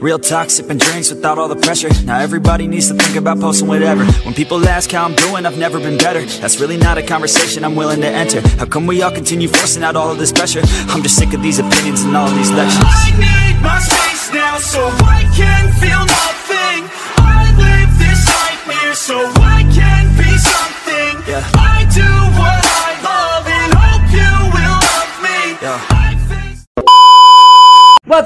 Real talk, sipping drinks without all the pressure. Now everybody needs to think about posting whatever. When people ask how I'm doing, I've never been better. That's really not a conversation I'm willing to enter. How come we all continue forcing out all of this pressure? I'm just sick of these opinions and all these lectures. I need my space now so I can feel nothing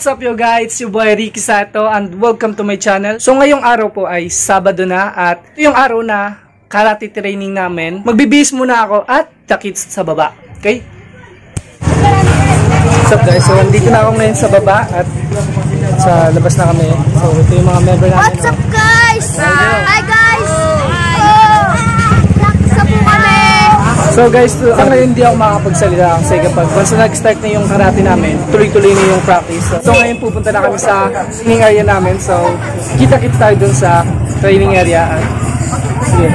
What's up yo guys? It's your boy Ricky Sato and welcome to my channel. So ngayong araw po ay Sabado na at ito yung araw na karate training namin. Magbibihis muna ako at takits sa baba. Okay? What's up guys? So nandito na ako ngayon sa baba at sa labas na kami. So ito yung mga member namin. What's up guys? Hi guys! So guys, ang ngayon hindi ako makakapagsalita kasi kapag once na nag-start na yung karate namin, tuloy-tuloy na yung practice. So ngayon pupunta na kami sa training area namin. So kita-kits tayo dun sa training area. At, sige,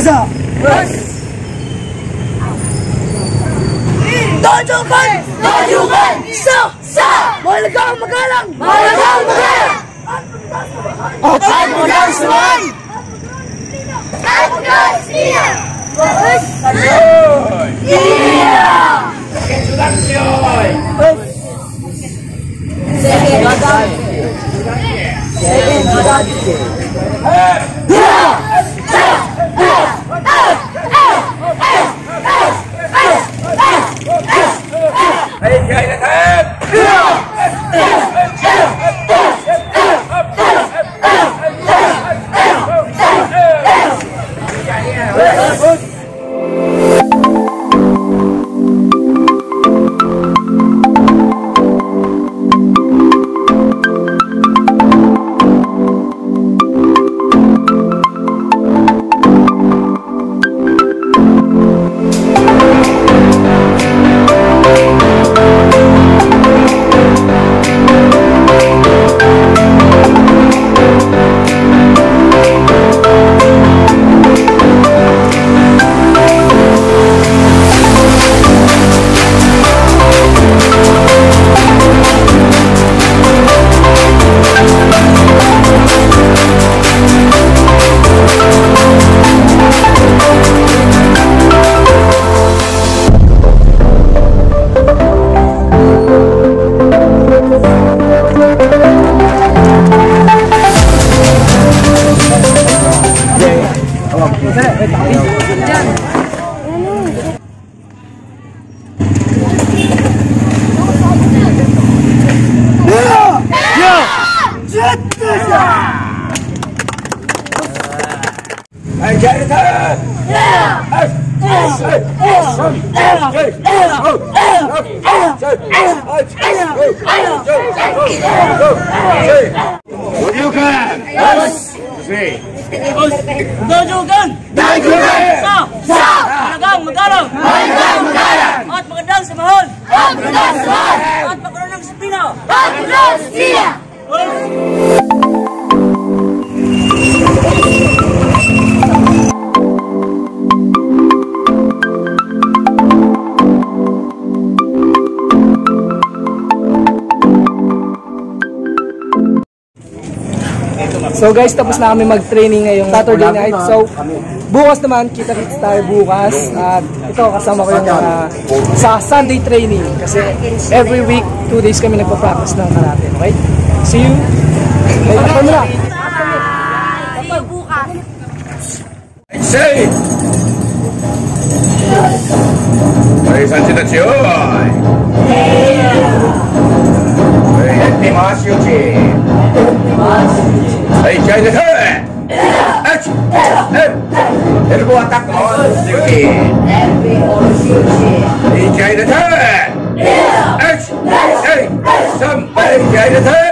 go. Takpan. Okay. Zaza! Dojukan! Dojukan! Sa! Sa! Malagang magalang! Malagang magalang! At magalang suman! At What do you got? Let's see. Dajugan! Dajugan! Sa! Sa! Managang magarang! Managang magarang! At magandang sa mahal! At magandang sa mahal! At magandang sa pina! At magandang sa! So guys, tapos na kami mag-training ngayong Saturday night. So bukas naman, kita-kits tayo bukas. At ito, kasama ko yung uh, sa Sunday training. Kasi every week, 2 days kami nagpa-practice ng karate. Okay? See you! Bye! Bye! Bye! See you bukas! Say! Hey, Sanjita Chiyoy! Hey! Hey, Timashio Chiyoy! Aí, já ele. Ele vou atacar com a não sei o quê. E já ele. Ei, ei, ei,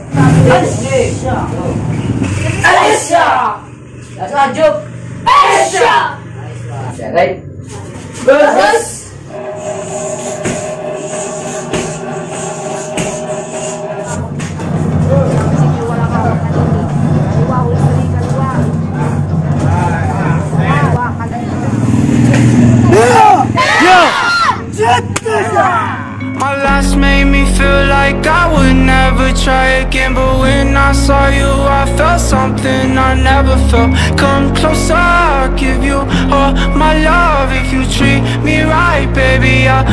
Two. Three. That's one, jump. Nice one. Right. Push. Try again But when I saw you I felt something I never felt. Come closer, I'll give you all my love If you treat me right, baby, I'll